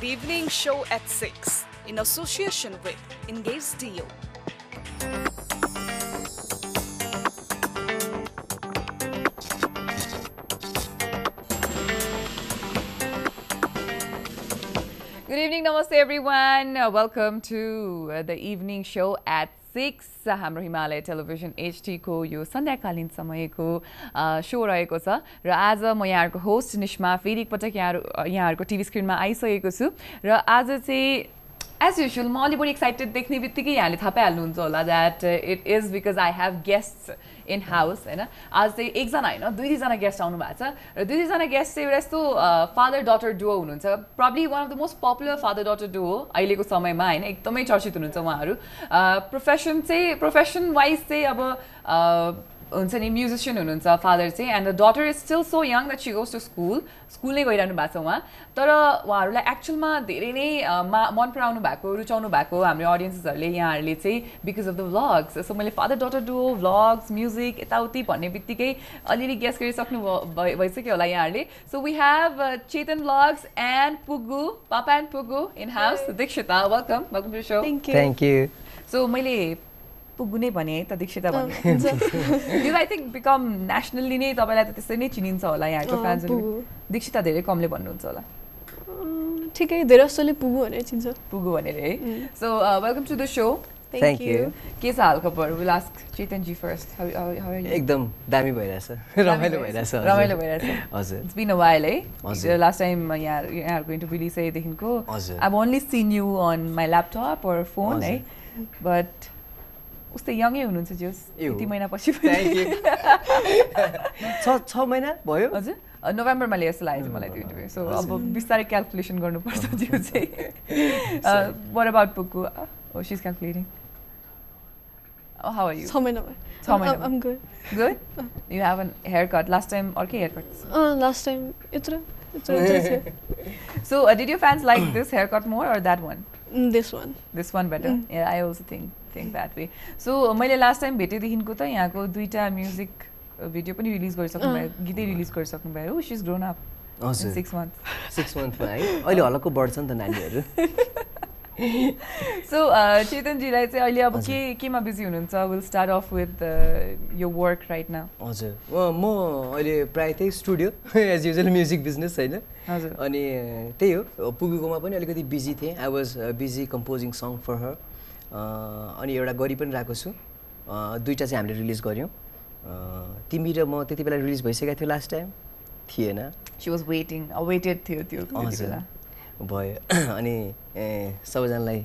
The evening show at 6 in association with Engage Deal. Good evening, namaste everyone. Uh, welcome to uh, the evening show at six Hamro Himalaya television एचटीको यो सन्ध्याकालीन समयको so रहेको छ। र आज म यहाँहरूको host Nisma फेरि एकपटक यहाँ यहाँहरूको टिभी स्क्रिनमा आइसकेको छु। र आज चाहिँ एज युजुअल म अलिक बढी एक्साइटेड देख्ने बित्तिकै यहाँले थाहा पाइहाल्नुहुन्छ होला that it is because I have guest in house होइन आज चाहिँ एकजना होइन दुई दुईजना गेस्ट आउनु भएको छ र दुई दुईजना गेस्ट चाहिँ एउटा यस्तो फादर डटर डुओ हुनुहुन्छ probably one of the most popular father daughter duo अहिलेको समयमा होइन एकदमै चर्चित हुनुहुन्छ उहाँहरू प्रोफेसन चाहिँ प्रोफेसन वाइज चाहिँ अब हुन्छ नि म्युजिसियन हुनुहुन्छ फादर चाहिँ and the daughter is still so young that she goes to school school नै गइरहनु भएको छ उहाँ. तर उहाँहरूलाई एक्चुअलमा धेरै नै मा मन पराउनु भएको रुचाउनु भएको हाम्रो अडियन्सेसहरूले यहाँहरूले चाहिँ because of the vlogs so मैले father daughter duo vlogs music यताउति भन्ने बित्तिकै अलिअलि गेस गरिसक्नु भइसक्यो होला यहाँहरूले. So we have Chetan vlogs and Pugu papa and Pugu in house Dikshita welcome welcome to show thank you so मैले पुग्गु नै भने है त दीक्षिता भने यो आई थिङ्क बिकम नेसनल्ली नै तपाईँलाई त त्यसै नै चिनिन्छ होला यहाँको फ्यान्सहरू। दीक्षिता धेरै कमले भन्नुहुन्छ होला। ठिकै धेरै जस्तोले पुगु भनेर चिन्छ। पुगु भनेर है। So welcome to the show thank you के छ हालखबर? विल आस्क चेतनजी फर्स्ट एकदम दामी भइरहेछ। रमाइलो भइरहेछ। रमाइलो भइरहेछ। हजुर। इट्स बिन अ वाइल है हजुर। लास्ट टाइम यहाँ यहाँहरूको इन्टरभ्यू लिइसकेदेखिको हजुर। I only seen you on my laptop or phone है बट उस्तै यङै हुनुहुन्छ जोस् एउ। यति महिनापछि पनि यू छ छ महिना भयो हजुर नोभेम्बरमा लिएर जस्तो लागेको थियो मलाई त्यो इन्टरभ्यू सो अब बिस्तारै क्यालकुलेसन गर्नुपर्छ त्यो चाहिँ वाट अबाउट पुक्कु ओ सिज क्यालकुलेटिङ हाउ आर यु छ महिना भयो छ महिना I'm good good you have an hair cut last time अर्कै हेयर कट लास्ट टाइम यत्रो so did you fans like this hair cut more or that one this one this think that way so मैले last time भेटेदेखिको त यहाँको दुईवटा music video पनि release गरिसक्नु भयो गीतै रिलिज गरिसक्नु भयो हो she's grown up six month six मन्थमा है? अहिले हल्लाको बढ्छ नि त नानीहरू। सो चेतनजीलाई चाहिँ अहिले अब के केमा बिजी हुनुहुन्छ? विल स्टार्ट अफ विथ यो वर्क राइट नाउ हजुर। म म अहिले प्रायः त्यही studio as usual music business होइन? हजुर। अनि त्यही हो। पुगुकोमा पनि अलिकति बिजी थिएँ। I was busy composing song for her अनि एउटा गरि पनि रहेको छु। दुईवटा चाहिँ हामीले रिलिज गऱ्यौँ। तिमी र म त्यति बेला रिलिज भइसकेको थियो लास्ट टाइम थिएन। थियो त्यो। भयो। अनि सबैजनालाई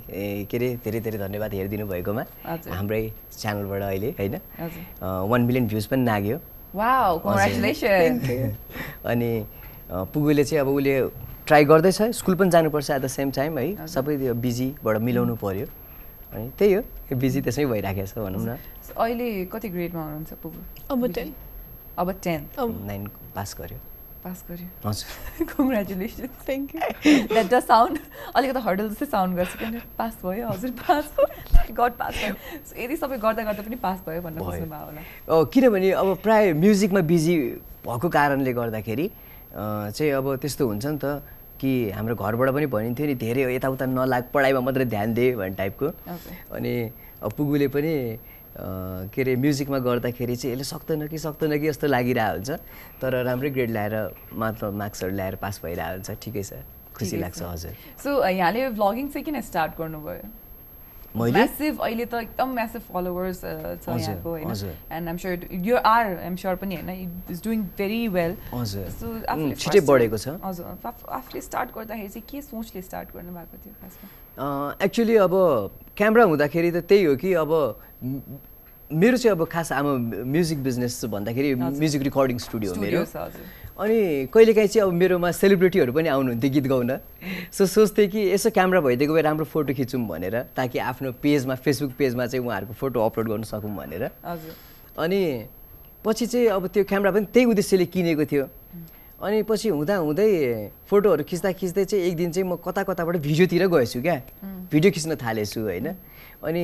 के अरे धेरै धेरै धन्यवाद हेरिदिनु भएकोमा। हाम्रै च्यानलबाट अहिले होइन? वान मिलियन भ्युज पनि नाग्यो। अनि पुगुले चाहिँ अब उसले ट्राई गर्दैछ। स्कुल पनि जानुपर्छ एट द सेम टाइम है। सबै त्यो बिजीबाट मिलाउनु पऱ्यो अनि त्यही हो बिजी त्यसमै भइराखेको छ भनौँ न। अहिले कति ग्रेडमा हुनुहुन्छ पुगु अब टेन। अब टेन? नाइन पास गर्यो। पास गर्यो। हजुर। Congratulation thank you that the sound अलिकति हर्डल जस्तै साउन्ड गर्छ किन पास भयो हजुर पास गड पास भयो। यदि सबै गर्दा गर्दा पनि पास भयो भन्न भयो। खोज्नु भयो होला किनभने अब प्राय म्युजिकमा बिजी भएको कारणले गर्दाखेरि चाहिँ अब त्यस्तो हुन्छ नि त। कि हाम्रो घरबाट पनि भनिन्थ्यो नि धेरै यताउता नलाग पढाइमा मात्रै ध्यान दे भन्ने टाइपको। अनि पुगुले पनि के अरे म्युजिकमा गर्दाखेरि चाहिँ यसले सक्दैन कि सक्दैन कि जस्तो लागिरहेको हुन्छ तर राम्रै ग्रेड ल्याएर मात्र मार्क्सहरू ल्याएर पास भइरहेको हुन्छ ठिकै छ। खुसी लाग्छ। हजुर। सो यहाँले भ्लगिङ चाहिँ किन स्टार्ट गर्नुभयो? म्यासिभ अहिले त एकदम म्यासिभ फलोवर्स छ यहाँको होइन। And I'm sure you are I'm sure पनि होइन? Is doing very well so um, छिटै बढेको छ। हजुर। आफ- आफूले स्टार्ट गर्दाखेरि चाहिँ के सोचले स्टार्ट गर्नुभएको थियो खासमा? एक्चुली अब क्यामेरा हुँदाखेरि त त्यही हो कि अब मेरो चाहिँ अब खास आमा म्युजिक बिजनेस भन्दाखेरि। म्युजिक रेकर्डिङ स्टुडियो मेरो। अनि कहिलेकाहीँ चाहिँ अब मेरोमा सेलिब्रिटीहरू पनि आउनुहुन्थ्यो गीत गाउन। सो सोच्थेँ कि यसो क्यामेरा भइदिएको भए राम्रो फोटो खिचौँ भनेर ताकि आफ्नो पेजमा फेसबुक पेजमा चाहिँ उहाँहरूको फोटो अपलोड गर्न सकौँ भनेर। अनि पछि चाहिँ अब त्यो क्यामेरा पनि त्यही उद्देश्यले किनेको थियो। अनि पछि हुँदा हुँदै फोटोहरू खिच्दा खिच्दै चाहिँ एक दिन चाहिँ म कता कताबाट भिडियोतिर गएछु क्या। भिडियो खिच्न थालेछु होइन। अनि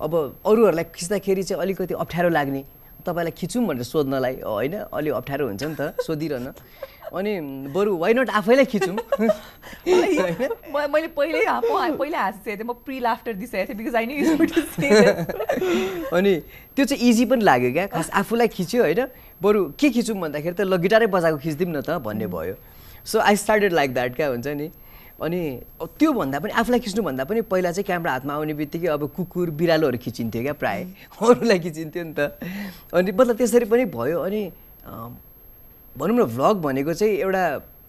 अब अरूहरूलाई खिच्दाखेरि चाहिँ अलिकति अप्ठ्यारो लाग्ने। तपाईँलाई खिचौँ भनेर सोध्नलाई होइन? अलि अप्ठ्यारो हुन्छ नि त सोधिरहन। अनि बरु वाइ नट आफैलाई खिचौँ? मैले पहिल्यै पहिल्यै हाँसिसकेको थिएँ म प्रि लाफ्टर दिइसकेको थिएँ बिकज आई अनि त्यो चाहिँ इजी पनि लाग्यो क्या खास आफूलाई खिच्यो होइन? बरु के खिचौँ भन्दाखेरि त ल गिटारै बजाएको खिचिदिउँ न त भन्ने भयो। So I started like that क्या हुन्छ नि? अनि अब त्यो भन्दा पनि आफूलाई खिच्नुभन्दा पनि पहिला चाहिँ क्यामेरा हातमा आउने बित्तिकै अब कुकुर बिरालोहरू खिचिन्थ्यो क्या प्रायः। अरूलाई खिचिन्थ्यो नि त। अनि मतलब त्यसरी पनि भयो अनि भनौँ न भ्लग भनेको चाहिँ एउटा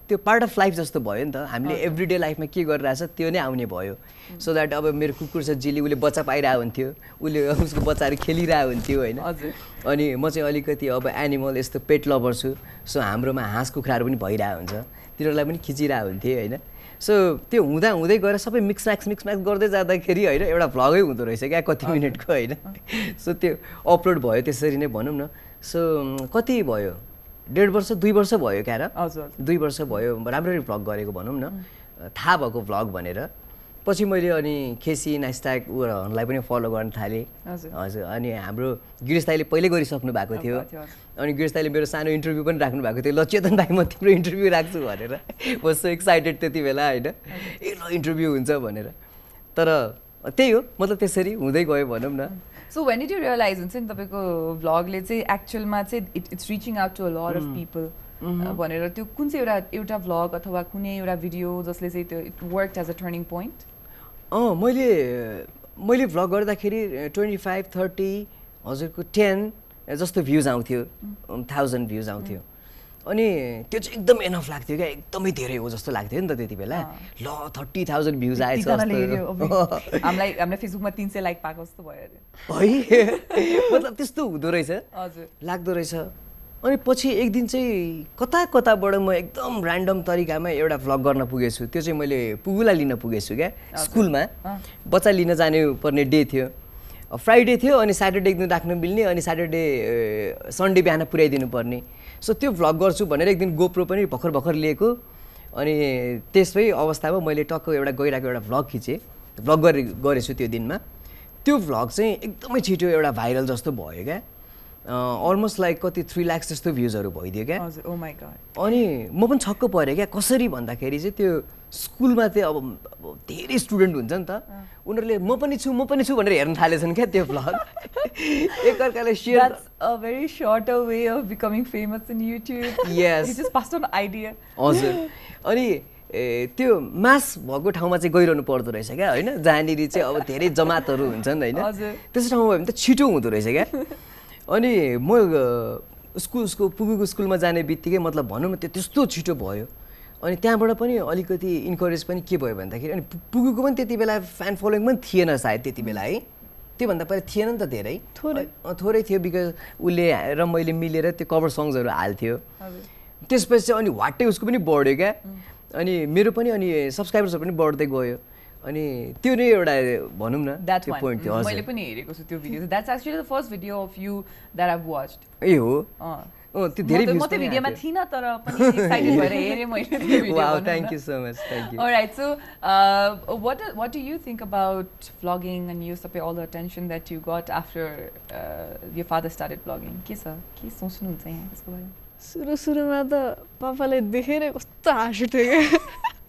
त्यो पार्ट अफ लाइफ जस्तो भयो नि त। हामीले एभ्री डे लाइफमा के गरिरहेछ त्यो नै आउने भयो। सो द्याट अब मेरो कुकुर छ जिली उसले बच्चा पाइरहेको हुन्थ्यो। उसले उसको बच्चाहरू खेलिरहेको हुन्थ्यो होइन। अनि म चाहिँ अलिकति अब एनिमल यस्तो पेट लभर छु। सो हाम्रोमा हाँस कुखुराहरू पनि भइरहेको हुन्छ। तिनीहरूलाई पनि खिचिरहेको हुन्थेँ होइन। सो त्यो हुँदा हुँदै गएर सबै मिक्स म्याक्स मिक्स म्याक्स गर्दै जाँदाखेरि होइन एउटा भ्लगै हुँदो रहेछ क्या कति मिनटको होइन। सो त्यो अपलोड भयो त्यसरी नै भनौँ न। सो कति भयो? डेढ वर्ष दुई वर्ष भयो क्या र? हजुर। दुई वर्ष भयो राम्ररी भ्लग गरेको भनौँ न। थाहा भएको भ्लग भनेर। पछि मैले अनि खेसी नाइस्ट्याग उहरूलाई पनि फलो गर्न थालेँ। हजुर। अनि हाम्रो गिरिश दाईले पहिल्यै गरिसक्नु भएको थियो। अनि गिरिश दाईले मेरो सानो इन्टरभ्यू पनि राख्नु भएको थियो। ल चेतन भाइ म तिम्रो इन्टरभ्यू राख्छु भनेर। म सो एक्साइटेड त्यति बेला होइन। ए ल इन्टरभ्यू हुन्छ भनेर। तर त्यही हो मतलब त्यसरी हुँदै गयो भनौँ न। So when it you realise हुन्छ नि तपाईँको भ्लगले चाहिँ एक्चुअलमा चाहिँ it it's reaching out to lot of people भनेर त्यो कुन चाहिँ एउटा एउटा भ्लग अथवा कुनै एउटा भिडियो जसले चाहिँ त्यो it work as a turning point अँ मैले मैले भ्लग गर्दाखेरि ट्वेन्टी फाइभ थर्टी हजुरको टेन जस्तो भ्युज आउँथ्यो। थाउजन्ड भ्युज आउँथ्यो। अनि त्यो चाहिँ एकदम एनफ लाग्थ्यो क्या एकदमै धेरै हो जस्तो लाग्थ्यो नि त त्यति बेला। ल थर्टी थाउजन्ड भ्युज आएछ। हामीलाई हामीलाई फेसबुकमा तिन सय लाइक पाएको जस्तो भयो अरे। है? मतलब त्यस्तो हुँदो रहेछ। हजुर। लाग्दो रहेछ। अनि पछि एक दिन चाहिँ कता कताबाट म एकदम ऱ्यान्डम तरिकामा एउटा भ्लग गर्न पुगेछु। त्यो चाहिँ मैले पुगुलाई लिन पुगेछु क्या स्कुलमा। बच्चा लिन जाने पर्ने डे थियो। फ्राइडे थियो अनि स्याटरडे एक दिन राख्नु मिल्ने अनि स्याटरडे सन्डे बिहान पुर्याइदिनु पर्ने। सो त्यो भ्लग गर्छु भनेर एक दिन गोप्रो पनि भर्खर भर्खर लिएको। अनि त्यसै अवस्थामा मैले टक्क एउटा गइरहेको एउटा भ्लग खिचेँ। भ्लग गरे गरेछु त्यो दिनमा। त्यो भ्लग चाहिँ एकदमै छिटो एउटा भाइरल जस्तो भयो क्या। अलमोस्ट लाइक कति थ्री ल्याक्स जस्तो भ्युजहरू भइदियो क्या। गड अनि म पनि छक्क परेँ क्या कसरी भन्दाखेरि चाहिँ त्यो स्कुलमा चाहिँ अब अब धेरै स्टुडेन्ट हुन्छ नि त। उनीहरूले म पनि छु म पनि छु भनेर हेर्न थालेछन् क्या त्यो vlog एकअर्काले share of becoming famous in YouTube. Yes. You just passed on an idea. हजुर। अनि ए, त्यो मास भएको ठाउँमा चाहिँ गइरहनु पर्दो रहेछ क्या होइन? जहाँनिर चाहिँ अब धेरै जमातहरू हुन्छन् होइन। त्यस्तो ठाउँमा भयो भने त छिटो हुँदो रहेछ क्या। अनि म स्कुल उसको पुगुको स्कुलमा जाने बित्तिकै मतलब भनौँ न त्यो त्यस्तो छिटो भयो। अनि त्यहाँबाट पनि अलिकति इन्करेज पनि के भयो भन्दाखेरि अनि पुगुको पनि त्यति बेला फ्यान फलोइङ पनि थिएन सायद त्यति बेला है। त्योभन्दा पहिला थिएन नि त धेरै। थोरै। थोरै थियो बिकज उसले र मैले मिलेर त्यो कभर सङ्ग्सहरू हाल्थ्यो। त्यसपछि चाहिँ अनि वाट्टै उसको पनि बढ्यो क्या। अनि मेरो पनि अनि सब्सक्राइबर्सहरू पनि बढ्दै गयो। अनि त्यो नै एउटा भनौँ न त्यो. पोइन्ट थियो मैले पनि हेरेको छु त्यो video that's actually the first video of you that I've watched ए हो? अँ। त्यो धेरै त- म पनि भिडियोमा थिइनँ तर पनि एक्साइटेड भएर हेरेँ मैले त्यो video. Thank you so much thank you so uh, what what do you think about vlogging and you सबै the attention that you got after uh, your father started vlogging? के छ के सोच्नुहुन्छ यहाँ त्यसको बारेमा सुरु सुरुमा त पापाले देखेर कस्तो हाँस्यो क्या।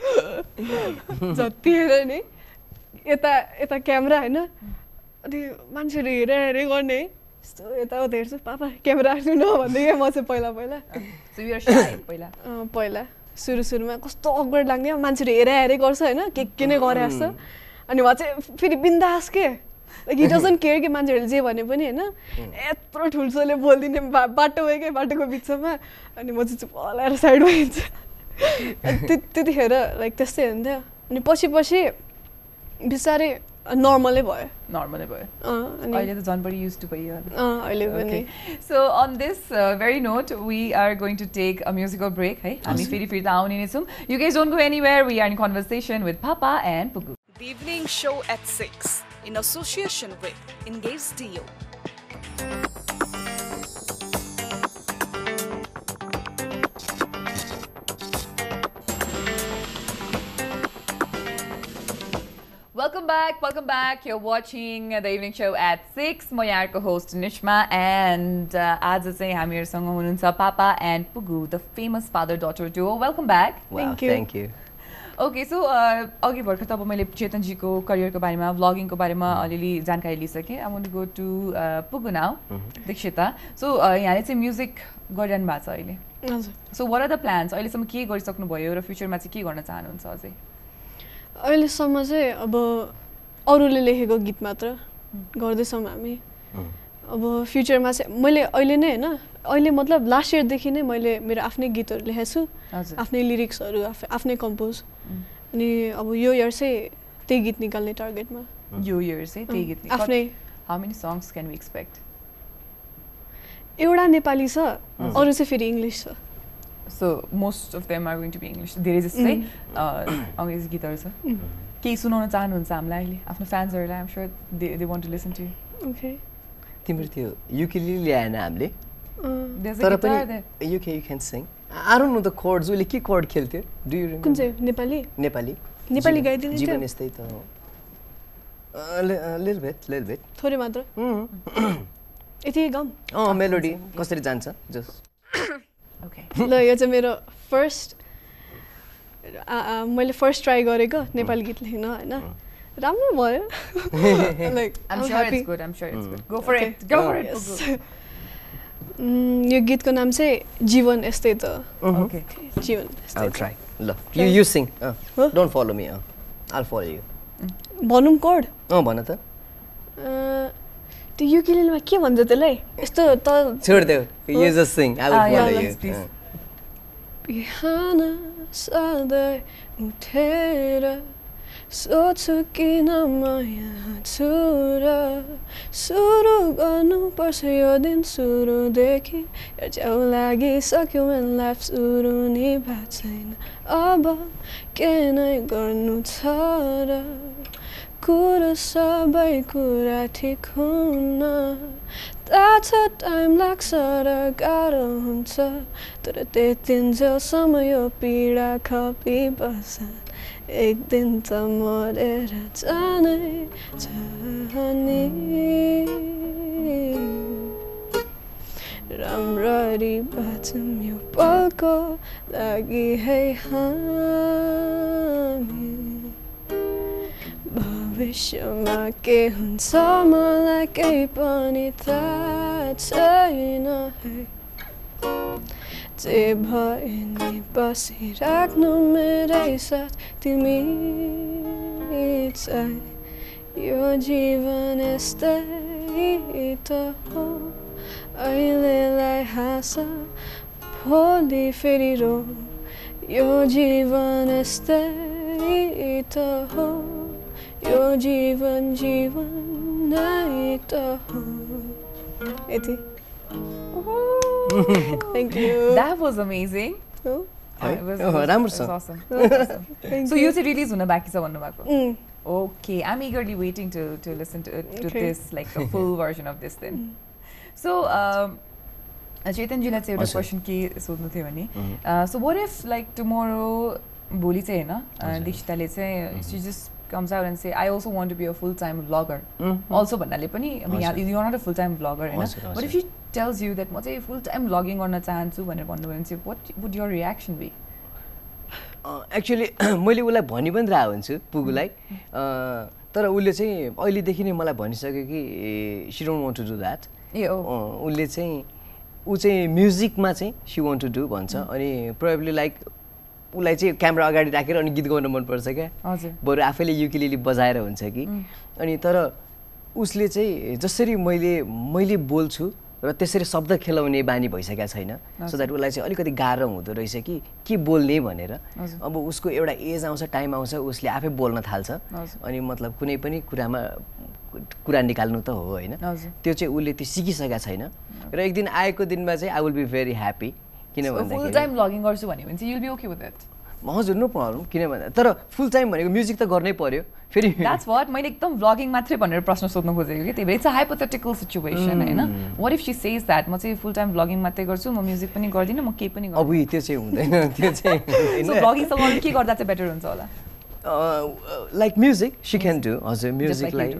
जति हेर नि यता यता क्यामेरा होइन अनि मान्छेहरू हेरे हेरे गर्ने। यस्तो यताउता हेर्छु पापा क्यामेरा राख्नु न भन्दै क्या म चाहिँ पहिला पहिला। पहिला? पहिला। सुरु सुरुमा कस्तो अक्वर्ड लाग्ने मान्छेहरू हेरे हेरे गर्छ होइन के के नै गरे जस्तो। अनि उहाँ चाहिँ फेरि बिन्दास के? लाइक हि डजन्ट केयर कि मान्छेहरूले जे भने पनि होइन। यत्रो ठुल्छोले बोलिदिने बाटो क्या बाटोको बिचमा। अनि म चाहिँ चुप हलाएर साइडमा हिँड्छु। त्यतिखेर लाइक त्यस्तै हुन्थ्यो अनि पछि पछि बिस्तारै नर्मलै भयो नर्मलै भयो अँ, अनि अहिले त झन् बढी युज टु भइयो होला। अँ, अहिले पनि Okay. So on this uh, very note, we are going to take a musical break. Hey, हामी फेरि फिर्ता आउने नै छौँ. You guys don't go anywhere. We are in conversation with Papa and Pugu. The evening show at 6 in association with Engage Dio. Welcome back, welcome back. You're watching the evening show at 6. म यहाँको host Nishma and आज चाहिँ हामीहरूसँग हुनुहुन्छ papa and Pugu the famous father daughter duo welcome back Thank you. Thank you okay so अघि भर्खर तब मैले चेतनजीको करियरको बारेमा भ्लगिङको बारेमा अलिअलि जानकारी लिइसकेँ I want go to Pugu now Dikshita. So यहाँले चाहिँ म्युजिक गरिरहनु भएको छ अहिले। हजुर। So what are the plans अहिलेसम्म के गरिसक्नुभयो र फ्युचरमा चाहिँ के गर्न चाहनुहुन्छ अझै? अहिलेसम्म चाहिँ अब अरूले लेखेको गीत मात्र गर्दैछौँ हामी। अब फ्युचरमा चाहिँ मैले अहिले नै होइन अहिले मतलब लास्ट इयरदेखि नै मैले मेरो आफ्नै गीतहरू लेखेको छु आफ्नै लिरिक्सहरू आफ आफ्नै कम्पोज अनि अब यो इयर चाहिँ त्यही गीत निकाल्ने टार्गेटमा यो इयर चाहिँ त्यही गीत आफ्नै। How many songs can we expect एउटा नेपाली छ अरू चाहिँ फेरि इङ्ग्लिस छ। So most of them are going to be English धेरै जस्तो अङ्ग्रेजी गीतहरू छ केही सुनाउन चाहनुहुन्छ हामीलाई अहिले आफ्नो फ्यान्सहरूलाई I'm sure they they want to listen to okay तिम्रो त्यो युकिली ल्याएन हामीले तर guitar there. पनि युके यु क्यान सिङ आरो नो द कोर्ड्स उसले के कोर्ड खेल्थ्यो डु यु कुन चाहिँ नेपाली नेपाली नेपाली गाइदिने जीवन? यस्तै त हो लिल भेट लिल भेट थोरै मात्र यति गम अँ मेलोडी कसरी जान्छ जस Okay. ल यो चाहिँ मेरो फर्स्ट मैले फर्स्ट ट्राई गरेको नेपाली गीत लेख्न होइन राम्रो भयो like I'm sure it's good. I'm sure it's good. Go for it. Go for it. Pugu. यो गीतको नाम चाहिँ जीवन यस्तै त. जीवन भनौँ कोड भन त त्यो युकिलीमा के भन्छ त्यसलाई? यस्तो त छोडिदेऊ you just sing I will follow. You बिहान सधैँ उठेर सोच्छु किन माया छु र सुरु गर्नुपर्छ यो दिन सुरुदेखि। यो च्याउ लागिसक्यो मेन लाइफ सुरु नि भएको छैन। अब के नै गर्नु छ र कुरा सबै कुरा ठिक हुन थाहा छ टाइम लाग्छ र गाह्रो हुन्छ तर त्यतिन्जेलसम्म यो पीडा खपिबस्छ एक दिन त मरेर जाने छ नि राम्ररी बाँचौँ यो पलको लागि है हामी भविष्यमा के हुन्छ मलाई केही पनि थाहा छैन है। जे भए नि बसिराख्नु मेरै साथ तिमी चाहिँ। यो जीवन यस्तै त हो। अहिलेलाई हाँस भोलि फेरि रो। यो जीवन यस्तै त हो। यो जीवन जीवन नै त हो यति thank you That was amazing. हो है? It was- अँ, it was- राम्रो it छ was awesome. It was awesome. Thank So यो चाहिँ रिलिज हुन बाँकी छ भन्नुभएको Mm. Okay, I'm eagerly waiting to to listen to to Okay. this like the full version of this then. So um, चेतनजीलाई चाहिँ एउटा हजुर। क्वेसन के सोध्नु थियो भने Mhm. So what if like tomorrow भोलि चाहिँ होइन हजुर। दीक्षिताले चाहिँ she just comes out and say I also want to be a full time blogger Mhm. Also भन्नाले पनि अब यहाँ हजुर। You not a full time blogger होइन? हजुर, बट हजुर। If you tells you that म चाहिँ फुल टाइम ब्लगिङ गर्न चाहन्छु भनेर भन्नुभयो भने चाहिँ what would your reaction be actually मैले उसलाई भनि पनि रहेको हुन्छु पुगुलाई। अँ, तर उसले चाहिँ अहिलेदेखि नै मलाई भनिसक्यो कि she don't want to do that उसले चाहिँ ऊ चाहिँ म्युजिकमा चाहिँ सी वन्ट टु डु भन्छ। अनि प्रोबेबली लाइक उसलाई चाहिँ क्यामेरा अगाडि राखेर अनि गीत गाउन मनपर्छ क्या। बरु आफैले युकिलिली बजाएर हुन्छ कि। अनि तर उसले चाहिँ जसरी मैले मैले बोल्छु र त्यसरी शब्द खेलाउने बानी भइसकेको छैन। सो द्याट उसलाई चाहिँ अलिकति गाह्रो हुँदो रहेछ कि के बोल्ने भनेर। अब उसको एउटा एज आउँछ टाइम आउँछ उसले आफै बोल्न थाल्छ। अनि मतलब कुनै पनि कुरामा कुरा निकाल्नु त हो होइन। त्यो चाहिँ उसले त्यो सिकिसकेको छैन। र एक दिन आएको दिनमा चाहिँ I will be very happy हजुर नो प्रब्लम किन भन्दा तर फुल टाइम भनेको म्युजिक त गर्नै पर्यो फेरि द्याट्स वाट मैले एकदम ब्लगिङ मात्रै भनेर प्रश्न सोध्नु खोजेको कि त्यही भएर इट्स अ हाइपोथेटिकल सिचुएसन होइन? What if she says that म चाहिँ फुल टाइम ब्लगिङ मात्रै गर्छु म म्युजिक पनि गर्दिनँ म केही पनि अब त्यो चाहिँ हुँदैन त्यो चाहिँ ब्लगिङसँग के गर्दा चाहिँ बेटर हुन्छ होला? Like music she can do हजुर म्युजिकलाई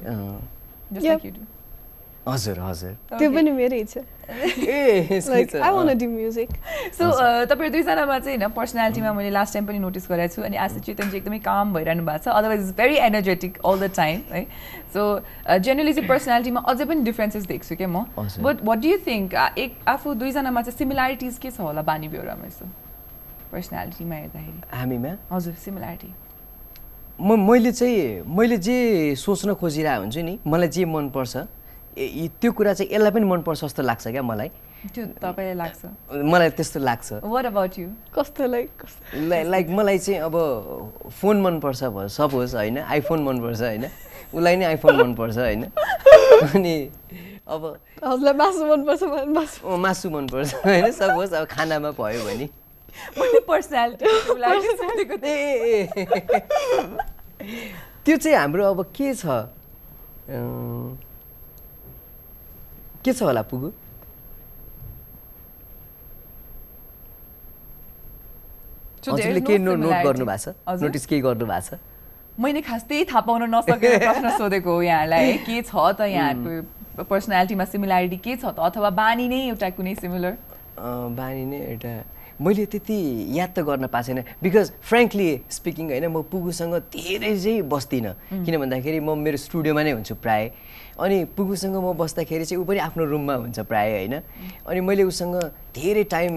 हजुर हजुर त्यो. पनि मेरै इच्छा ए like I want do music so तपाईँहरू दुईजनामा चाहिँ होइन पर्सनालिटीमा मैले लास्ट टाइम पनि नोटिस गरेको छु अनि आज चाहिँ चेतन चाहिँ एकदमै काम भइरहनु भएको छ otherwise is very energetic all the time है सो जेनरली चाहिँ पर्सनालिटीमा अझै पनि डिफ्रेन्सेस देख्छु क्या म। But what do you think एक आफू दुईजनामा चाहिँ सिमिल्यारिटिज के छ होला बानी बेहोरामा यस्तो पर्सनालिटीमा हेर्दाखेरि हामीमा हजुर सिमिल्यारिटी म मैले चाहिँ मैले जे सोच्न खोजिरहेको हुन्छु नि मलाई जे मनपर्छ त्यो कुरा चाहिँ यसलाई पनि मनपर्छ जस्तो लाग्छ क्या मलाई। त्यो तपाईँलाई लाग्छ। मलाई त्यस्तो लाग्छ। वाट अबाउट यु कस्तो? लाइक कस्तो लाइक मलाई चाहिँ अब फोन मनपर्छ भ सपोज होइन आइफोन मनपर्छ होइन उसलाई नै आइफोन मनपर्छ होइन। अनि अब हजुरलाई मासु मनपर्छ मासु। मनपर्छ होइन सपोज अब खानामा भयो भने। त्यो चाहिँ हाम्रो अब के छ? के छ होला पुगु हजुरले के नो नोट. गर्नु भएको छ? नोटिस केही गर्नु भएको छ मैले खास त्यही थाहा पाउन नसकेर प्रश्न सोधेको हो यहाँलाई। के छ त यहाँहरूको पर्सनालिटीमा सिमिल्यारिटी के छ त अथवा बानी नै एउटा कुनै सिमिलर बानी नै एउटा मैले त्यति याद त गर्न पाएको छैन बिकज फ्रेङ्कली स्पिकिङ होइन म पुगुसँग धेरै चाहिँ बस्दिनँ। किन भन्दाखेरि म मेरो स्टुडियोमा नै हुन्छु प्रायः। अनि पुगुसँग म बस्दाखेरि चाहिँ ऊ पनि आफ्नो रुममा हुन्छ प्रायः होइन। अनि मैले उसँग धेरै टाइम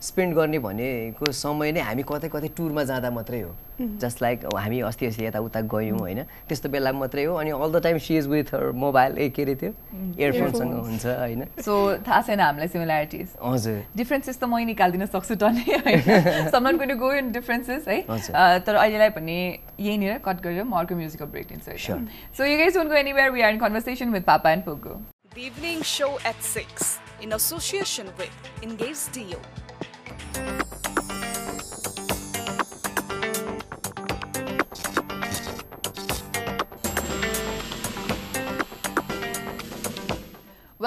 स्पेन्ड गर्ने भनेको समय नै हामी कतै कतै टुरमा जाँदा मात्रै हो। जस्ट लाइक हामी अस्ति अस्ति यताउता गयौँ होइन त्यस्तो बेला मात्रै हो। अनि all the time she is with her mobile ए के अरे त्यो इयरफोनसँग हुन्छ होइन। सो थाहा छैन हामीलाई सिमिल्यारिटिज हजुर। डिफ्रेन्सेस त मै निकालिदिन सक्छु टन्नै होइन। समन कुनै गयो इन डिफ्रेन्सेस है। तर अहिलेलाई भने यहीँनिर कट गरेर म अर्को म्युजिकल ब्रेक दिन्छु. So you guys want go anywhere we are in conversation with Papa and Pogo. The evening show at 6 in association with Engage Dio.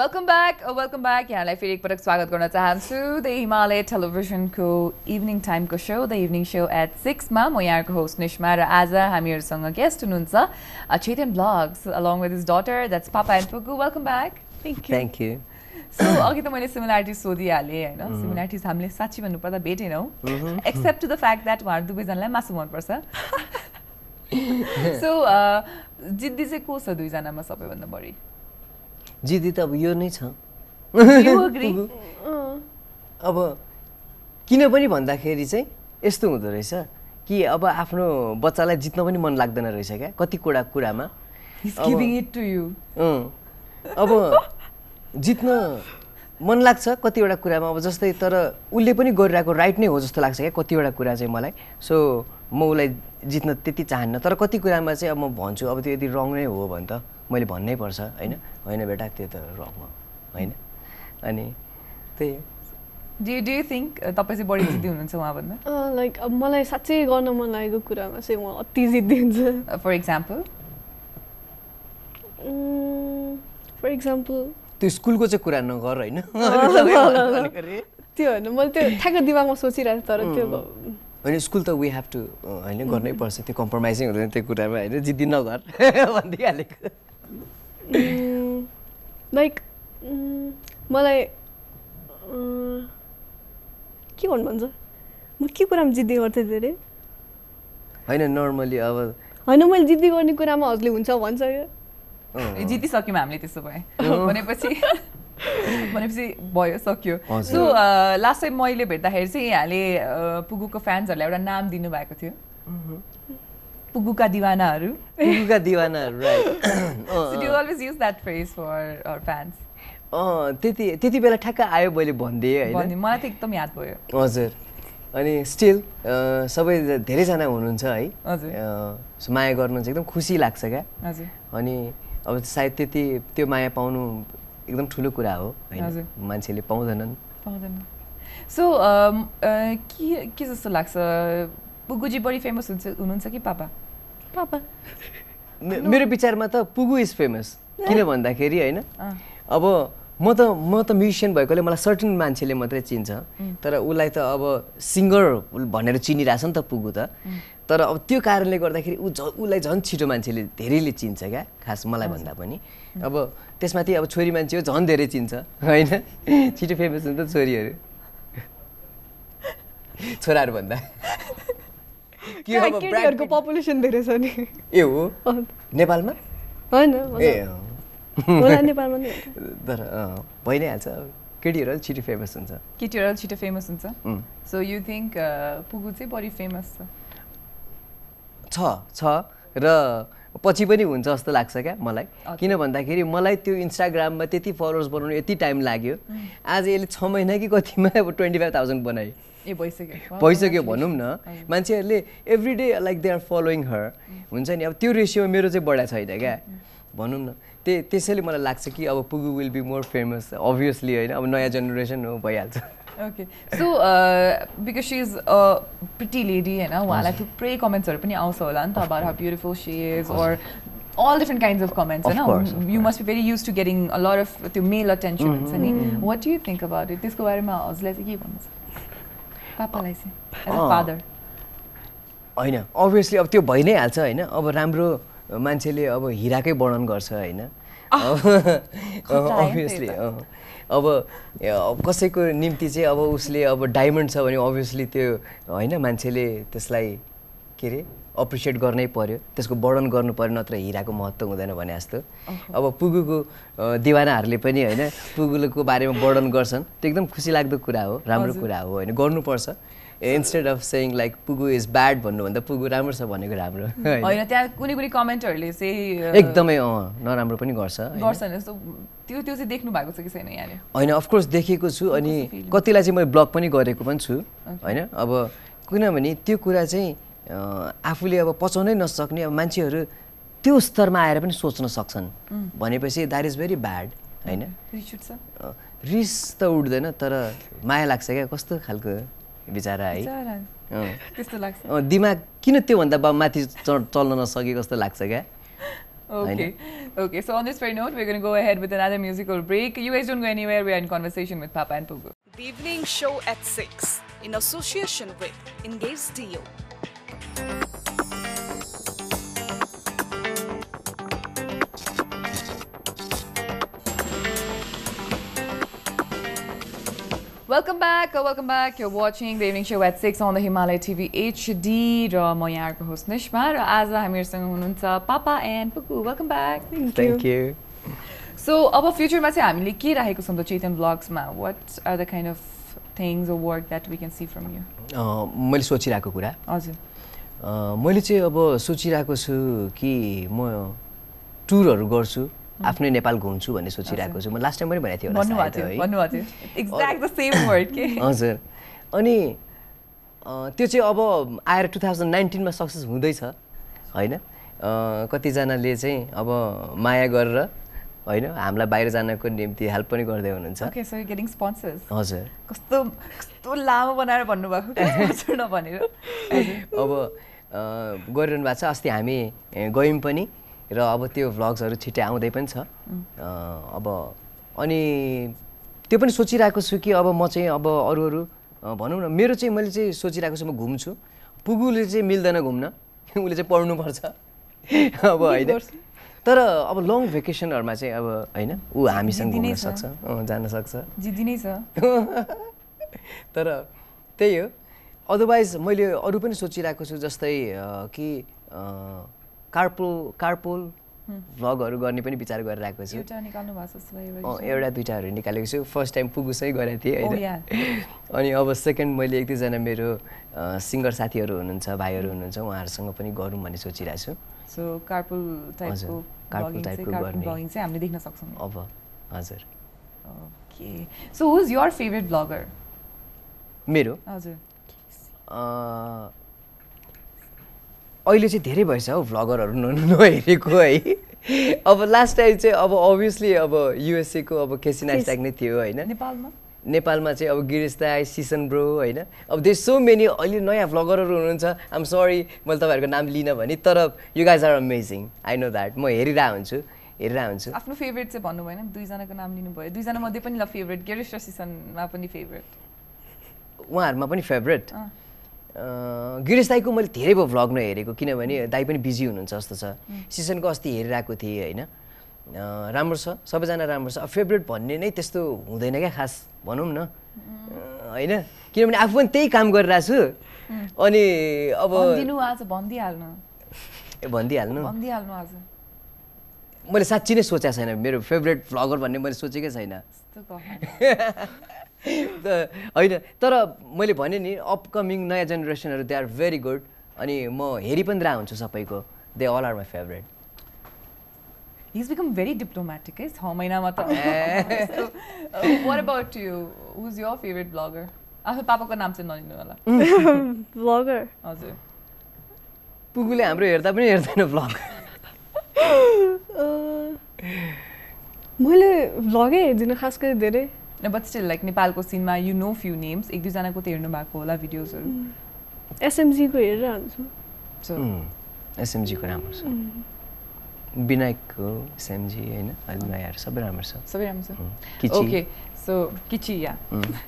Welcome back welcome back यहाँलाई फेरि एकपटक स्वागत गर्न चाहन्छु। द हिमालय टेलिभिजनको इभिनिङ टाइमको so the evening so at सिक्समा म यहाँको होस्ट निष्मा र आज हामीहरूसँग गेस्ट हुनुहुन्छ a, Chetan blogs along with is daughter that's Papa and Pugu welcome back thank you thank you so अघि त मैले सिमिल्यारिटिज सोधिहालेँ होइन? सिमिल्यारिटिज हामीले साँच्ची भन्नुपर्दा भेटेनौँ except to the fact that उहाँहरू दुवैजनालाई मासु मनपर्छ। सो जिद्दी चाहिँ को छ दुईजनामा सबैभन्दा बढी? जिदी त अब यो नै छ। You agree? अब किन पनि भन्दाखेरि चाहिँ यस्तो हुँदो रहेछ कि अब आफ्नो बच्चालाई जित्न पनि मन लाग्दैन रहेछ क्या कति कुरा कुरामा। He's अब- giving it to you. अँ, अब जित्न मन लाग्छ कतिवटा कुरामा अब जस्तै तर उसले पनि गरिरहेको राइट नै हो जस्तो लाग्छ क्या कतिवटा कुरा चाहिँ मलाई। सो म उसलाई जित्न त्यति चाहन्न तर कति कुरामा चाहिँ अब म भन्छु अब त्यो यदि रङ नै हो भने त। मैले भन्नै पर्छ होइन? होइन बेटा त्यो त रङ हो होइन? अनि त्यही हो। Do you, do you think uh, तपाईँ चाहिँ बढी जिद्दी हुनुहुन्छ उहाँभन्दा? लाइक अब मलाई साँच्चै गर्न मन लागेको कुरामा चाहिँ म अति जिद्दी हुन्छ। फर इक्जाम्पल फर इक्जाम्पल त्यो स्कुलको चाहिँ कुरा नगर होइन। त्यो होइन मैले त्यो ठ्याक्क दिमागमा सोचिरहेको तर त्यो होइन स्कुल त वी हेभ टु होइन गर्नै पर्छ त्यो कम्प्रोमाइजिङ हुँदैन त्यो कुरामा होइन? जिद्दी नगर भनिदिइहालेको लाइक मलाई अँ, के भन्नु भन्छ म के कुरामा जिद्दी गर्थेँ धेरै? होइन नर्मली अब होइन मैले जिद्दी गर्ने कुरामा हजुरले हुन्छ भन्छ क्या। जितिसक्यौँ हामीले त्यसो भए। भनेपछि भनेपछि भयो सक्यो। हजुर। सो लास्ट टाइम मैले भेट्दाखेरि चाहिँ यहाँले uh, पुगुको फ्यान्सहरूलाई एउटा नाम दिनुभएको थियो। पुगुका दिवानाहरू पुगुका दिवानाहरू right So do you always use that phrase for our fans? अँ त्यति त्यति बेला ठ्याक्क आयो मैले भनिदिएँ होइन। मलाई त एकदम याद भयो। हजुर। अनि स्टिल सबै धेरैजना हुनुहुन्छ है। हजुर। माया गर्नु चाहिँ एकदम खुसी लाग्छ क्या। हजुर। अनि अब सायद त्यति त्यो माया पाउनु एकदम ठुलो कुरा हो। होइन। मान्छेले पाउँदैनन्। पाउँदैन। सो के के जस्तो लाग्छ पुगुजी बढी फेमस हुन्छ हुनुहुन्छ कि पापा पापा मेरो विचारमा त पुगु इज फेमस किन भन्दाखेरि होइन। अब म त म त म्युजिसियन भएकोले मलाई सर्टन मान्छेले मात्रै चिन्छ तर उसलाई त अब सिङ्गर भनेर चिनिरहेछ नि त पुगु त तर अब त्यो कारणले गर्दाखेरि ऊ झ उसलाई झन् छिटो मान्छेले धेरैले चिन्छ क्या खास मलाई भन्दा पनि अब त्यसमाथि अब छोरी मान्छे हो झन् धेरै चिन्छ होइन छिटो फेमस हुन्छ छोरीहरू छोराहरू भन्दा के अब केटीहरूको पपुलेसन धेरै छ नि। ए हो? नेपालमा? होइन ए। होला नेपालमा नि तर भइ नै हाल्छ केटीहरू अलिक छिटो फेमस हुन्छ। केटीहरू अलिक छिटो फेमस हुन्छ. सो यु थिङ्क पुगु चाहिँ बढी फेमस छ? छ छ। र पछि पनि हुन्छ जस्तो लाग्छ क्या मलाई. किन भन्दाखेरि मलाई त्यो इन्स्टाग्राममा त्यति फलोवर्स बनाउनु यति टाइम लाग्यो। आज यसले छ महिना कि कतिमा अब ट्वेन्टी फाइभ थाउजन्ड बनायो। ए भइसक्यो। भइसक्यो. भनौँ न। मान्छेहरूले every day like they are following her हुन्छ नि? अब त्यो रेसियोमा मेरो चाहिँ बढाएको छैन क्या। भनौँ न। त्यही त्यसैले मलाई लाग्छ कि अब Pugu will be more famous obviously होइन? अब नयाँ जेनेरेसन हो भइहाल्छ। Okay so because she is a pretty lady होइन? उहाँलाई थुप्रै कमेन्ट्सहरू पनि आउँछ होला नि त about how beautiful she is or all different kinds of comments Of course, होइन of you must be very use to getting a lot of त्यो मेल अटेन्सन हुन्छ नि वाट यु थिङ्क अबाउट बारेमा हजुरलाई चाहिँ के भन्नु छ? पापालाई चाहिँ। फादर होइन अभियसली अब त्यो भइ नै हाल्छ होइन? अब राम्रो मान्छेले अब हिराकै वर्णन गर्छ होइन? अभियसली अब कसैको निम्ति चाहिँ अब उसले अब डायमन्ड छ भने अभियसली त्यो होइन? मान्छेले त्यसलाई के अरे? अप्रिसिएट गर्नै पर्यो। त्यसको वर्णन गर्नु पर्यो नत्र हिराको महत्त्व हुँदैन भने जस्तो। अब पुगुको दिवानाहरूले पनि होइन पुगुको बारेमा वर्णन गर्छन्। त्यो एकदम खुसी लाग्दो कुरा हो राम्रो। कुरा हो होइन गर्नुपर्छ। Instead of saying like Pugu is bad भन्नुभन्दा पुगु राम्रो छ भनेको राम्रो होइन? त्यहाँ कुनै कुनै कमेन्टहरूले चाहिँ एकदमै अँ नराम्रो पनि गर्छ त्यो त्यो चाहिँ देख्नु भएको छ कि छैन यहाँले होइन अफकोर्स देखेको छु अनि? कतिलाई चाहिँ मैले ब्लग पनि गरेको पनि छु होइन। अब किनभने त्यो कुरा चाहिँ आफूले अब पचाउनै नसक्ने अब मान्छेहरू त्यो स्तरमा आएर पनि सोच्न सक्छन् भनेपछि द्याट इज भेरी ब्याड होइन रिस त उठ्दैन तर माया लाग्छ क्या कस्तो खालको बिचरा है। त्यस्तो लाग्छ दिमाग किन त्योभन्दा माथि चल्न नसके जस्तो लाग्छ क्या Okay. Okay. So on this very note, we're going to go ahead with another musical break. You guys don't go anywhere. We are in conversation with Papa and Pugu. The evening show at 6 in association with Engage Dio. Welcome back. uh, Welcome back. You're watching the evening show at 6 on the Himalaya TV HD. र म यहाँको host Nishma र आज हामीहरूसँग हुनुहुन्छ Papa and Pugu welcome back thank you so अब फ्युचरमा चाहिँ हामीले के राखेको छौँ त Chetan ब्लग्समा what are the kind of things work that we can see from you मैले सोचिरहेको कुरा हजुर मैले चाहिँ अब सोचिरहेको छु कि म टुरहरू गर्छु आफ्नै नेपाल घुम्छु भन्ने सोचिरहेको छु। म लास्ट टाइम पनि भनेको थिएँ हजुर। अनि त्यो चाहिँ अब आएर टु थाउजन्ड नाइन्टिनमा सक्सेस हुँदैछ होइन? कतिजनाले चाहिँ अब माया गरेर होइन? हामीलाई बाहिर जानको निम्ति हेल्प पनि गर्दै हुनुहुन्छ। हजुर। कस्तो कस्तो लामो बनाएर भन्नुभएको नभनेर अब गरिरहनु भएको छ अस्ति हामी गयौँ पनि र अब त्यो भ्लग्सहरू छिट्टै आउँदै पनि छ। अब अनि त्यो पनि सोचिरहेको छु कि अब म चाहिँ अब अरू अरू भनौँ न मेरो चाहिँ मैले चाहिँ सोचिरहेको छु म घुम्छु। पुगुले चाहिँ मिल्दैन घुम्न। उसले चाहिँ पढ्नुपर्छ। अब होइन। तर अब लङ भेकेसनहरूमा चाहिँ अब होइन ऊ हामीसँग घुम्न। सक्छ जान सक्छ। जिद्दी नै छ। तर त्यही हो। अदरवाइज मैले अरू पनि सोचिरहेको छु जस्तै कि कार्पोल कार्पोल भ्लगहरू गर्ने पनि विचार गरिरहेको छु। एउटा दुइटाहरू निकालेको छु। फर्स्ट टाइम पुगुसै गरेको थिएँ Oh, होइन. अनि अब सेकेन्ड मैले एक दुईजना मेरो सिङ्गर साथीहरू हुनुहुन्छ भाइहरू हुनुहुन्छ उहाँहरूसँग पनि गरौँ भन्ने सोचिरहेको छु। सो कार्पुल टाइपको ब्लगिङ चाहिँ हामीले देख्न सक्छौँ अब हजुर। Okay so who is your favourite blogger मेरो? हजुर। अहिले चाहिँ धेरै भएछ हौ भ्लगरहरू नहेरेको है। अब लास्ट टाइम चाहिँ अब अभियसली अब युएसएको अब केसी नाइस्ट्याक नै थियो होइन? नेपालमा? नेपालमा चाहिँ अब गिरिश दाई सिसन ब्रो होइन। अब देश सो मेनी अहिले नयाँ भ्लगरहरू हुनुहुन्छ। आम सरी मैले तपाईँहरूको नाम लिन भने तर you guys are amazing I know that म हेरिरहेको हुन्छु हेरिरहेको हुन्छु। आफ्नो फेभरेट चाहिँ भन्नु भएन दुईजनाको नाम लिनुभयो। दुईजना मध्ये पनि ल फेभरेट गिरिश र सिसनमा पनि फेभरेट उहाँहरूमा पनि फेभरेट गिरीश दाईको मैले धेरै भयो भ्लग नहेरेको किनभने दाई पनि बिजी हुनुहुन्छ जस्तो छ। सिजनको अस्ति हेरिरहेको थिएँ होइन। राम्रो छ सबैजना राम्रो छ। फेभरेट भन्ने नै त्यस्तो हुँदैन क्या खास भनौँ न। होइन? किनभने आफू पनि त्यही काम गरिरहेको छु अनि अब भनिदिनु आज भनिदिइहाल्नु ए, भनिदिइहाल्नु भनिदिइहाल्नु आज। मैले साँच्ची नै सोचेको छैन। मेरो फेभरेट भ्लगर भन्ने मैले सोचेकै छैन। होइन। तर मैले भने नि अपकमिङ नयाँ जेनेरेसनहरू दे आर भेरी गुड अनि म हेरि पनि रहेको हुन्छु सबैको। They all are my favourite He's become very diplomatic है छ महिनामा त what about you who's your favourite blogger आफ्नो पापाको नाम चाहिँ नलिनु होला भ्लगर हजुर पुगुले हाम्रो हेर्दा पनि हेर्दैन भ्लग मैले भ्लगै हेर्दिनँ खास गरी धेरै बट स्टिल लाइक नेपालको cinema you know few names एक दुईजनाको त हेर्नु भएको होला भिडियोजहरू एसएमजीको हेरेर एसएमजीको राम्रो छ विनायकको एसएमजी होइन अहिले नयाँहरू सबै राम्रो छ। सबै राम्रो छ। ओके सो किची या।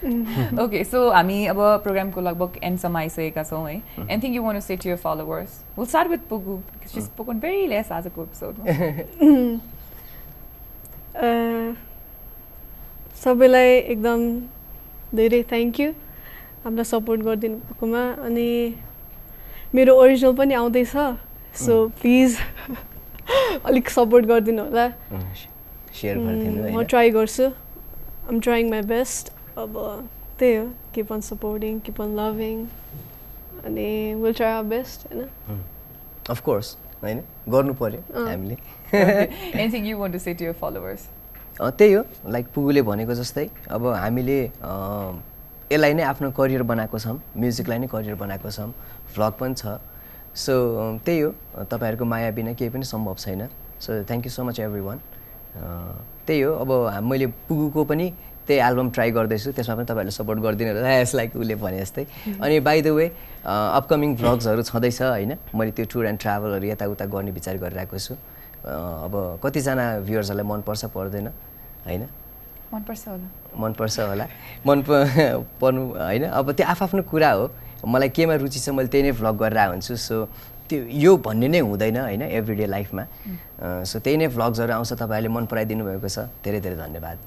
ओके सो हामी अब प्रोग्रामको लगभग एन्डसम्म आइसकेका छौँ है। Anything you want set your followers will start with Pugu spoken very less आजको एपिसोडमा अह, सबैलाई एकदम धेरै थ्याङ्क यू हामीलाई सपोर्ट गरिदिनु भएकोमा। अनि मेरो ओरिजिनल पनि आउँदैछ सो प्लिज अलिक सपोर्ट गरिदिनु होला। म ट्राई गर्छु। आम ट्राइङ माई बेस्ट अब त्यही हो। Keep on supporting keep on loving अनि विल ट्राई आवर बेस्ट होइन? अफकोर्स होइन? गर्नु पऱ्यो। हामीले। Anything you want to set your followers अँ, त्यही हो। लाइक पुगुले भनेको जस्तै अब हामीले यसलाई नै आफ्नो करियर बनाएको छौँ। म्युजिकलाई नै करियर बनाएको छौँ। भ्लग पनि छ। सो त्यही हो। तपाईँहरूको माया बिना केही पनि सम्भव छैन। So thank you so much everyone त्यही हो। अब मैले पुगुको पनि त्यही एल्बम ट्राई गर्दैछु। त्यसमा पनि तपाईँहरूले सपोर्ट गरिदिनु होला। एज लाइक उसले भने जस्तै। अनि बाई द वे अपकमिङ भ्लग्सहरू छँदैछ होइन? मैले त्यो टुर एन्ड ट्राभलहरू यताउता गर्ने विचार गरिरहेको छु। अब कतिजना भ्युवर्सहरूलाई मनपर्छ पर्दैन होइन? मनपर्छ होला। मनपर्छ होला। मन पर्नु होइन? अब त्यो आफ्नो कुरा हो। मलाई केमा रुचि छ मैले त्यही नै भ्लग गरेर हुन्छु सो त्यो यो भन्ने नै हुँदैन होइन एभ्रिडे लाइफमा सो त्यही नै भ्लग्सहरू आउँछ तपाईँहरूले मन पराइदिनु भएको छ धेरै धेरै धन्यवाद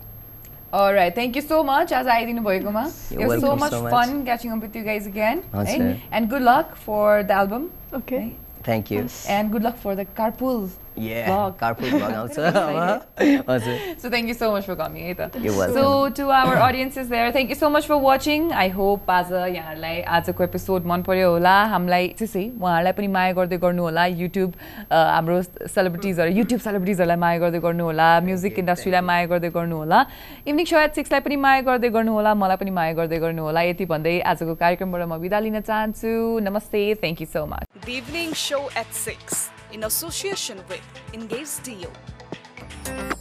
Alright, thank you so much आज आइदिनु भएकोमा It was so much so much. fun catching up with you guys again. है? And good luck for the album. Okay thank you And good luck for the carpool So thank you so much for coming. है त? You're welcome. So to our audiences there, thank you so much for watching. I hope आज यहाँहरूलाई आजको episode मन पर्यो होला। हामीलाई त्यसै उहाँहरूलाई पनि माया गर्दै गर्नु होला। युट्युब हाम्रो सेलिब्रिटिजहरू युट्युब सेलिब्रिटिजहरूलाई माया गर्दै गर्नु होला। म्युजिक इन्डस्ट्रीलाई माया गर्दै गर्नु होला। इभिनिङ सो एट सिक्सलाई पनि माया गर्दै गर्नु होला। मलाई पनि माया गर्दै गर्नु होला। यति भन्दै आजको कार्यक्रमबाट म बिदा लिन चाहन्छु। नमस्ते thank you so much The evening show at 6 in association with Engage DO.